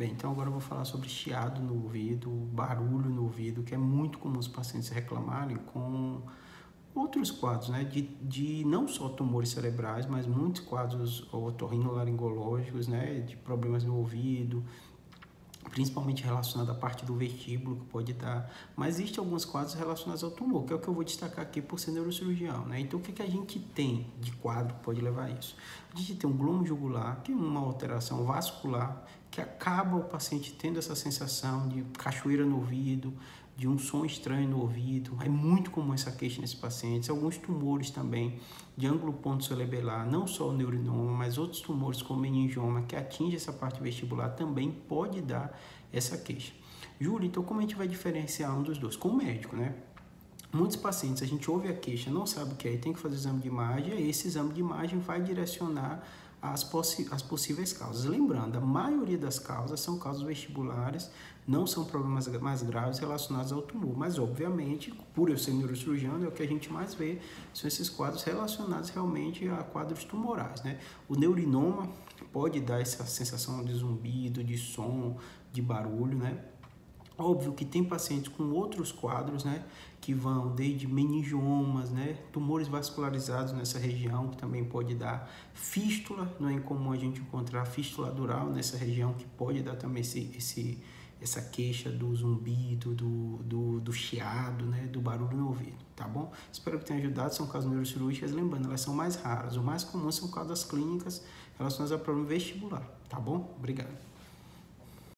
Bem, então agora eu vou falar sobre chiado no ouvido, barulho no ouvido, que é muito comum os pacientes reclamarem com outros quadros, né, de, de não só tumores cerebrais, mas muitos quadros otorrinolaringológicos, né, de problemas no ouvido, principalmente relacionado à parte do vestíbulo que pode dar, mas existem alguns quadros relacionados ao tumor, que é o que eu vou destacar aqui por ser neurocirurgião, né? Então o que, que a gente tem de quadro que pode levar a isso? A gente tem um glomo jugular, que é uma alteração vascular, que acaba o paciente tendo essa sensação de cachoeira no ouvido, de um som estranho no ouvido. É muito comum essa queixa nesses pacientes. Alguns tumores também de ângulo ponto cerebelar, não só o neurinoma, mas outros tumores como meningioma que atinge essa parte vestibular também pode dar essa queixa. Júlio, então como a gente vai diferenciar um dos dois? Com o médico, né? Muitos pacientes, a gente ouve a queixa, não sabe o que é, tem que fazer exame de imagem, e esse exame de imagem vai direcionar as, possi as possíveis causas. Lembrando, a maioria das causas são causas vestibulares, não são problemas mais graves relacionados ao tumor, mas obviamente, por eu ser neurocirurgião, é o que a gente mais vê, são esses quadros relacionados realmente a quadros tumorais. Né? O neurinoma pode dar essa sensação de zumbido, de som, de barulho, né? Óbvio que tem pacientes com outros quadros, né, que vão desde meningiomas, né, tumores vascularizados nessa região, que também pode dar fístula, não é incomum a gente encontrar fístula dural nessa região, que pode dar também esse, esse essa queixa do zumbido, do, do, do chiado, né, do barulho no ouvido, tá bom? Espero que tenha ajudado, são casos neurocirúrgicos, lembrando, elas são mais raras, o mais comum são causas clínicas relacionadas a problema vestibular, tá bom? Obrigado.